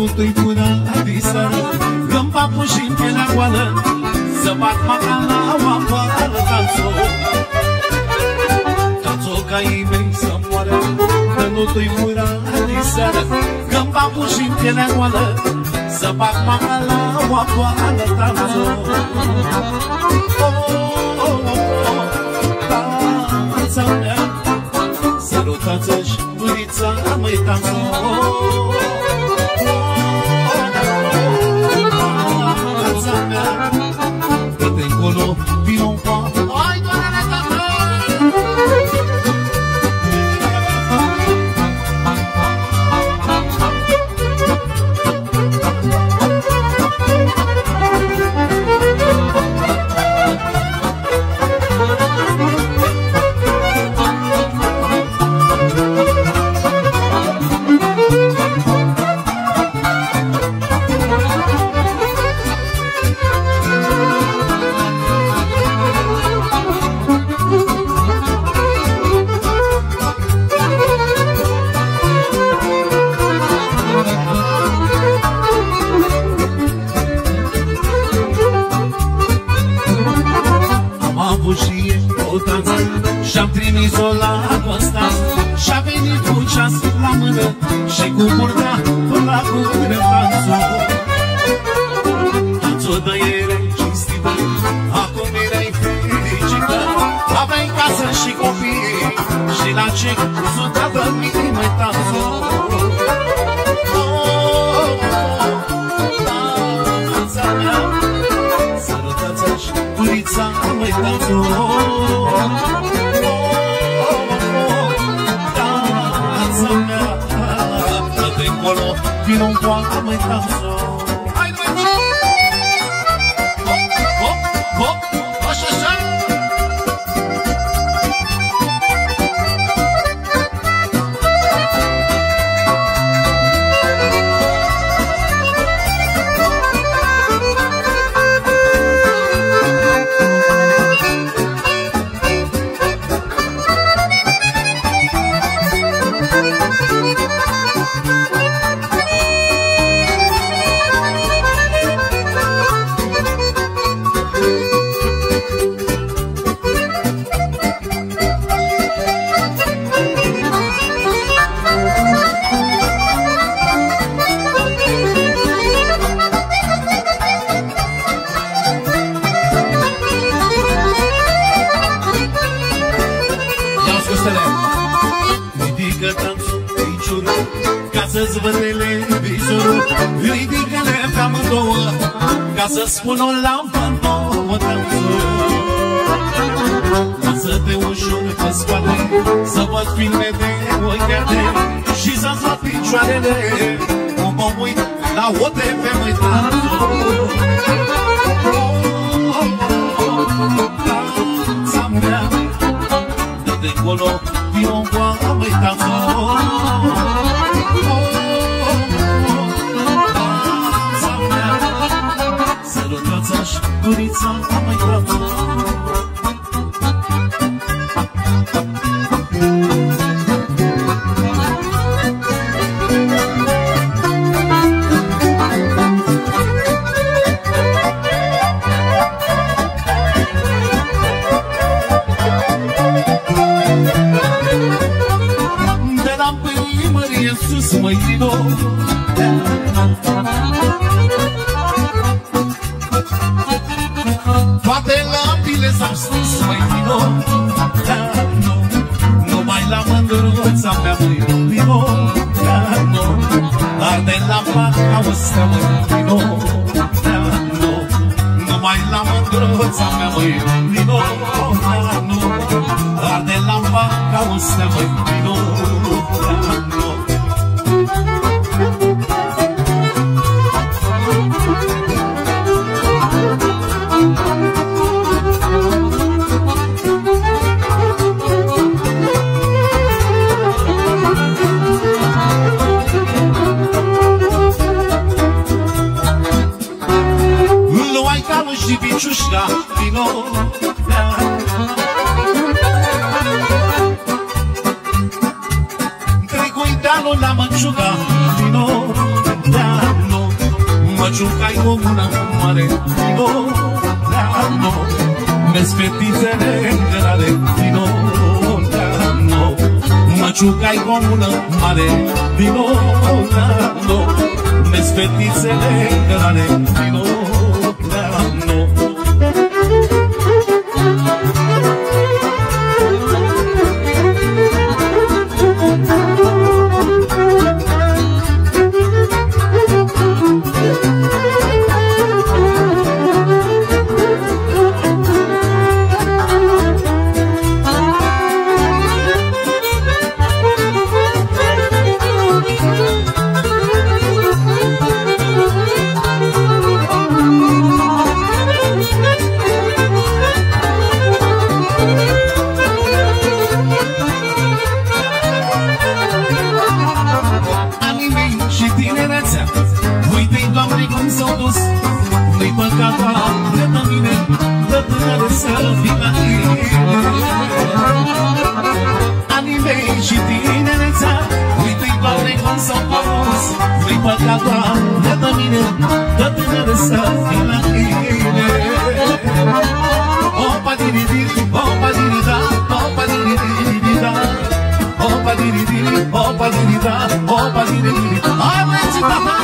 Că nu te-i până diseară Când papul și în pielea goală Să bat maca la oamboară Tațul Tațul caii mei să moară Că nu te-i până diseară Când papul și în pielea goală Să bat maca la oamboară Tațul Tața mea Salutați-și gurița, măi, tațo mână Și vino în coacă, măi, Ridică tanțul piciorul Ca să-ți văd televizorul Ridică-le pe amândouă Ca să spun o lampă nouă tanțul Lasă-te ușor pe spate Să văd filme de oiate Și să-ți văd picioarele Cum mă uit la OTV măi tanțul Tața mea de colo vino un Numai la mândruța mea, măi, vino Da, nu. Arde lampa ca o stea, măi, vino Da, nu și piciușca vino Tricuitanul la măciuga vino no. Măciuca-i o mână mare vino no. Vezi fetițele îngerare vino no. Măciuca-i o mână mare vino no. Vezi fetițele îngerare vino muncim Olha a de tapão.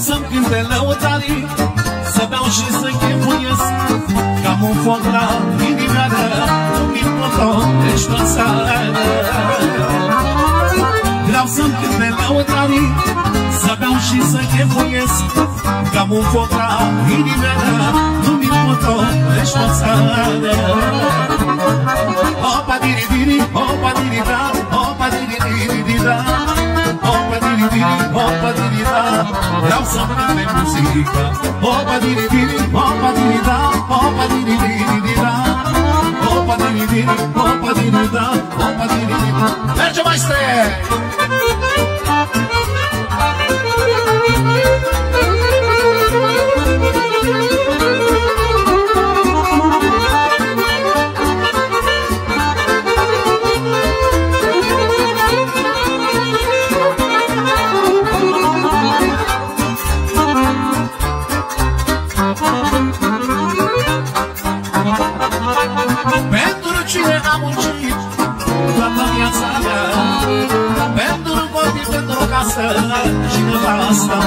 să-mi cânte lăutarii Să beau și să chefuiesc Ca un foc la صوتش رسالة لو سمت بلا وطني سبعشي que ويس كمو فوقا هيني بلا نومي موتو ليش وصالة Opa diri diri, opa diri da, opa diri diri diri da, opa diri diri, opa diri da, não samba nem música, opa diri mătinică Merge mai strâng Pentru cine am muncit? toată viața mea. Pentru un copil, pentru o casă și nevastă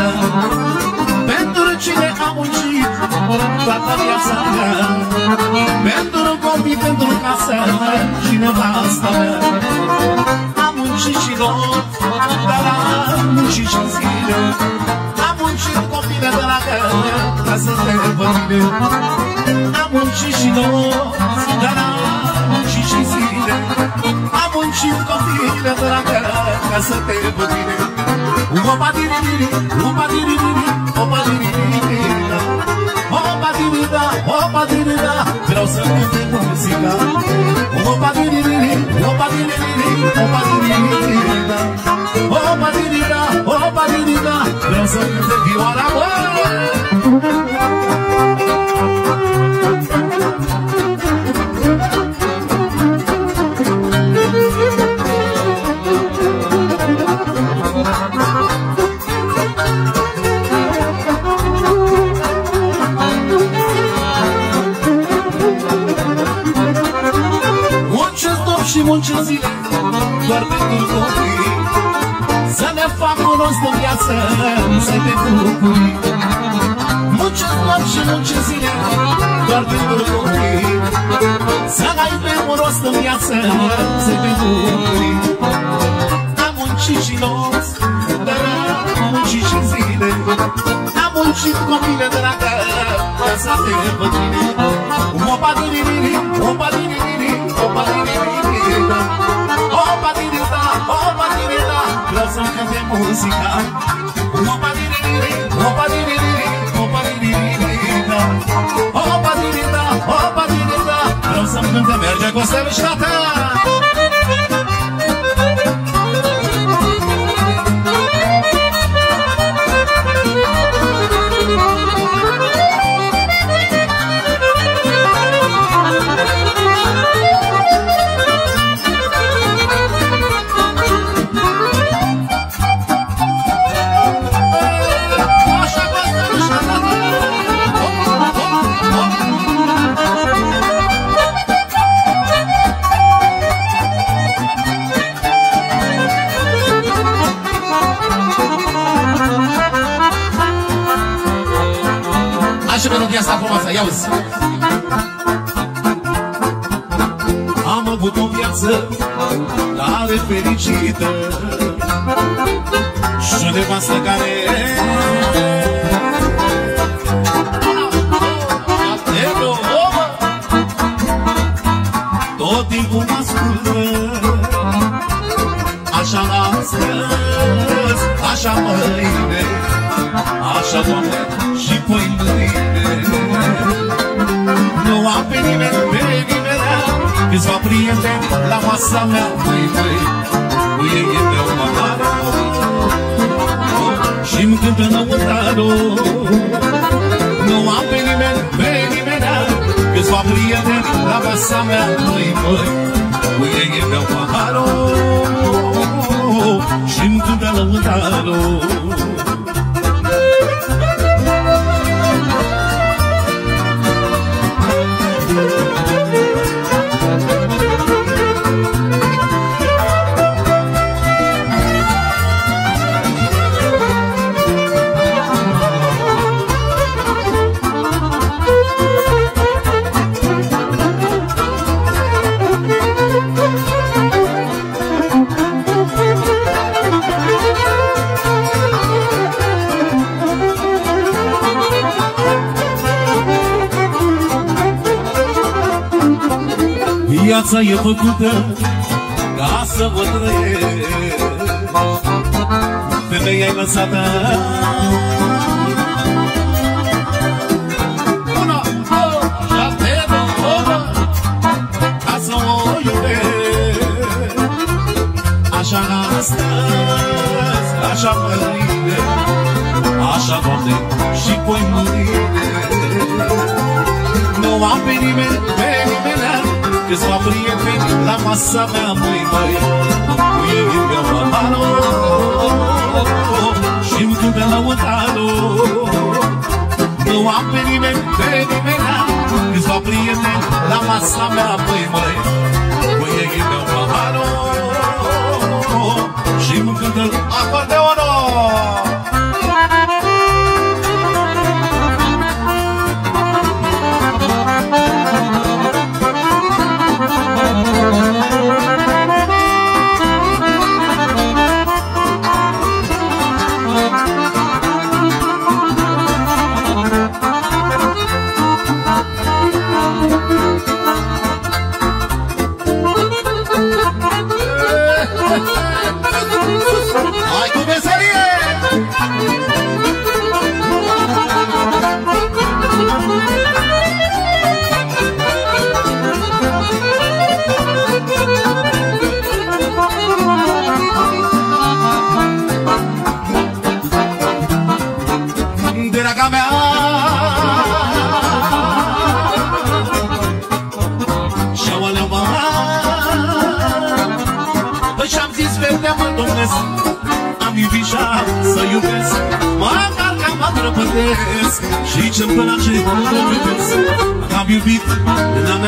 Pentru cine am muncit toată viața mea. Pentru copii, copil, pentru o casă și nevastă Am muncit și not, dar am muncit și zile. Am muncit copile dragă ca să te văd Am muncit și not, dar am mine Am muncit copiile, dragă, ca să te văd bine. Opa diriri, opa diriri, opa diriri da. Opa dirida, opa dirida Muncim nopți și muncim zile Doar pentru copii. Să ai pe un rost în viață Să te bucuri Am muncit și nopți Dar am muncit și zile. Am muncit copile dragă Să te văd Opa, diri, diri, opa, diri, diri, opa, diri, diri, opa, diri, da, opa, diri, da, vreau să-mi cânte muzica. Opa, diri, diri, opa, diri, diri, vreau să-mi cânte, merge Costel și tata. Și o nevastă care Tot timpul mă ascultă Așa astăzi, așa mâine Așa, Doamne, și poi mâine Nu am pe nimeni, pe nimeni Câțiva prieteni la masa mea Măi, măi, cu ei e beau paharul Și-mi cântă lăutarul Nu am pe nimeni, pe nimeni Câțiva prieteni la masa mea Măi, măi, cu ei e beau paharul Și-mi cântă lăutarul Viața e făcută ca să vă trăiesc. Femeia e lăsată Una, două, șapte, două, Ca să o iubesc. Așa astăzi, așa mâine Așa, Doamne, și poi mâine. Nu am pe nimeni, pe nimeni Câțiva prieteni la masa mea, măi, măi. Cu ei îmi beau paharul Și-mi cântă lăutarul Nu am pe nimeni, pe nimeni Câțiva prieteni la masa mea, măi, măi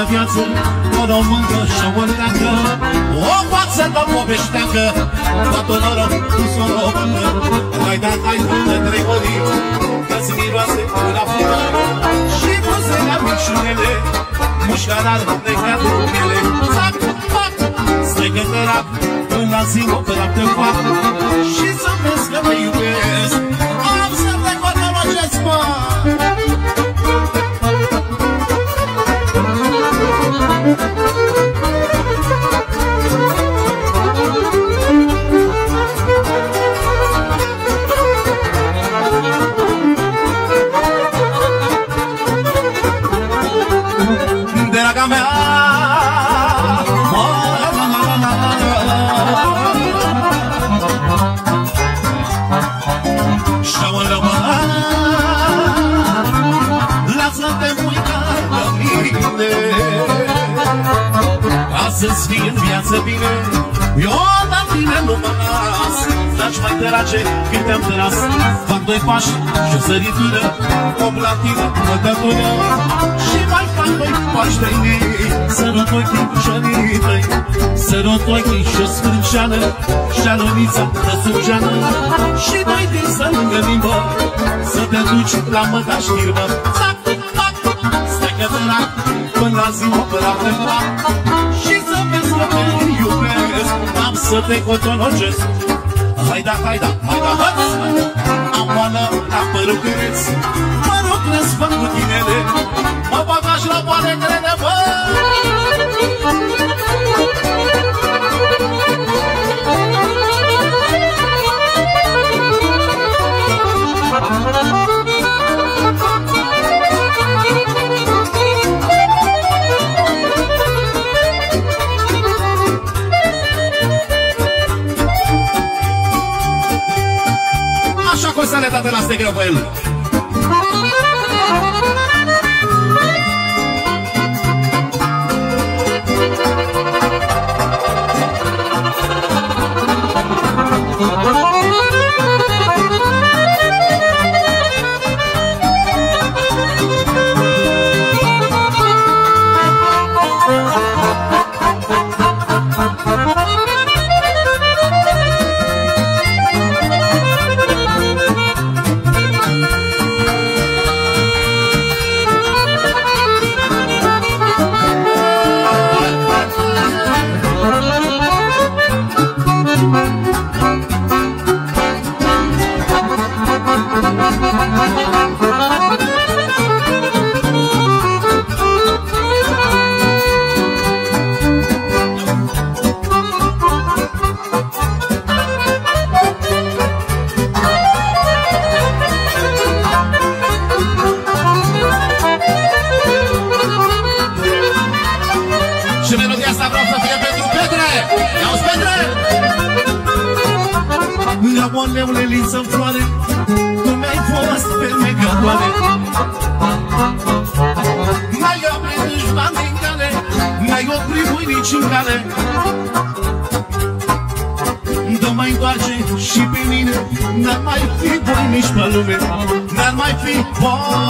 viață O româncă și o mărteacă O față de poveșteacă Toată noroc cu sorobă Hai dat, hai de trei ori Că-ți miroase la fură Și buzele micșunele Mușcarar de cadrumele Zac, fac, stai că te rap Până la zi mă pe te fac. Și să vezi că mă iubesc Am să te cotorocesc, mă Draga mea. Și-au rămas Lasă-te muica la mine Ca să-ți fie în viață bine Eu la tine nu mă las Dragi mai tărace când te-am tras Fac doi pași și o săritură Om la tine mă dătură Și mai fac doi pași de ei Sărut ochii și anii tăi Sărut ochii și o scrânceană Și alunița de surgeană Și doi din să lângă limbă Să te duci la măta știrbă Zac, fac, stai că drag Până la zi pe la fac Și să vezi că te iubesc Am să te cotonogesc Haida, haida, haida, hăț Am oană la părul câreț că o să ne dată la stegreu oprit voinici în cale Dă mai întoarce și pe mine N-ar mai fi voinici pe lume N-ar mai fi Nici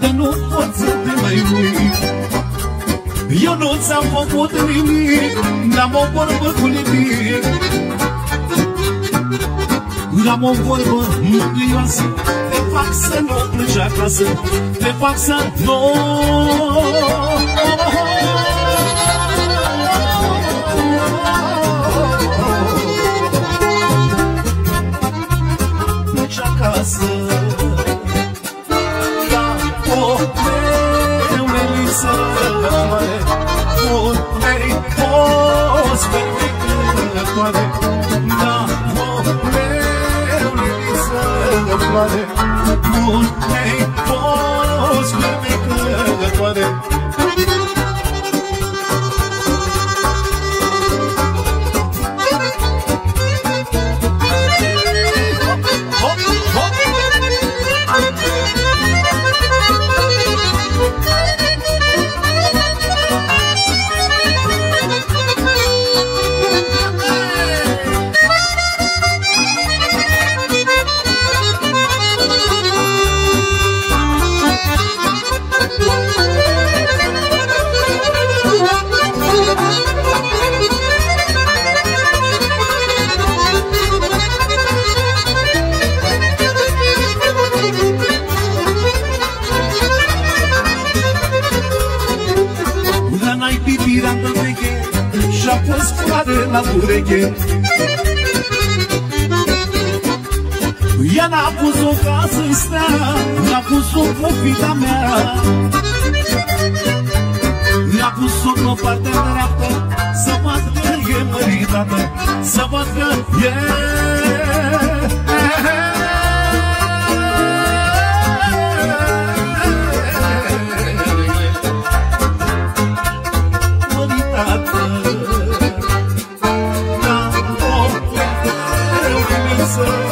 Că nu pot să te mai uit. Eu nu ți-am făcut nimic N-am o vorbă cu nimic. N-am o vorbă mândrioasă Te fac să nu plângi acasă Te fac să nu. Plângi călătoare Nu te-ai fost pe călătoare la ureche. Ea n-a pus-o ca să-i stea N-a pus-o profita mea. N-a pus-o pe partea dreaptă Să vadă că e măritată Să vadă că e answer.